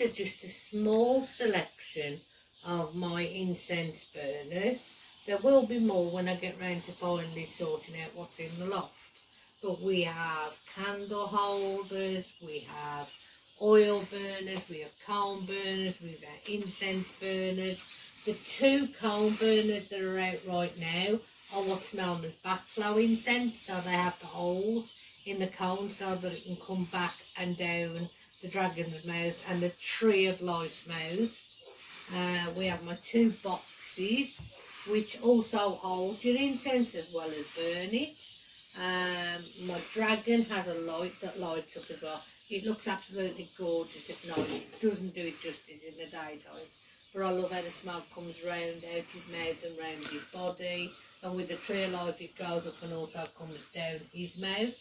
are just a small selection of my incense burners. There will be more when I get round to finally sorting out what's in the loft. But we have candle holders, we have oil burners, we have cone burners, we have incense burners. The two cone burners that are out right now are what's known as backflow incense, so they have the holes in the cone so that it can come back and down the dragon's mouth and the tree of life's mouth. Uh, we have my two boxes which also hold your incense as well as burn it. Um, my dragon has a light that lights up as well. It looks absolutely gorgeous at night. It doesn't do it justice in the daytime. But I love how the smoke comes round out his mouth and round his body. And with the tree of life it goes up and also comes down his mouth.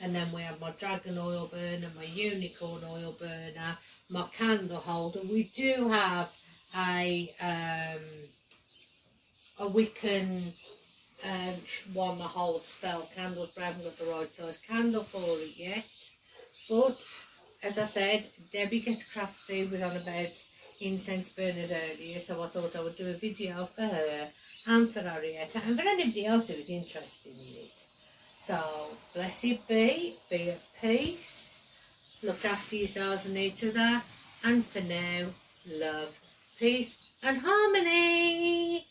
And then we have my dragon oil burner, my unicorn oil burner, my candle holder. We do have a um, a Wiccan um, one that holds spell candles, but I haven't got the right size candle for it yet. But as I said, Debbie Gets Crafty was on about incense burners earlier, so I thought I would do a video for her and for Arietta and for anybody else who is interested in it. So, blessed be, be at peace, look after yourselves and each other, and for now, love, peace and harmony.